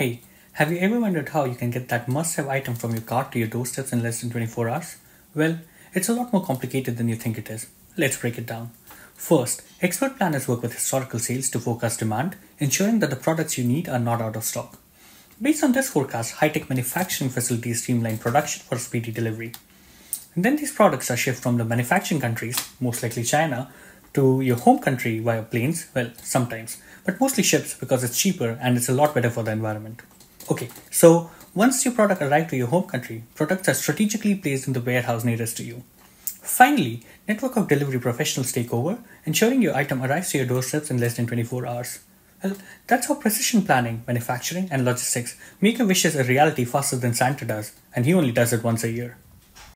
Hey, have you ever wondered how you can get that must have item from your cart to your doorsteps in less than 24 hours? Well, it's a lot more complicated than you think it is. Let's break it down. First, expert planners work with historical sales to forecast demand, ensuring that the products you need are not out of stock. Based on this forecast, high tech manufacturing facilities streamline production for speedy delivery. And then these products are shipped from the manufacturing countries, most likely China, to your home country via planes, well, sometimes, but mostly ships because it's cheaper and it's a lot better for the environment. Okay, so once your product arrives to your home country, products are strategically placed in the warehouse nearest to you. Finally, network of delivery professionals take over, ensuring your item arrives to your doorsteps in less than 24 hours. Well, that's how precision planning, manufacturing, and logistics make your wishes a reality faster than Santa does, and he only does it once a year.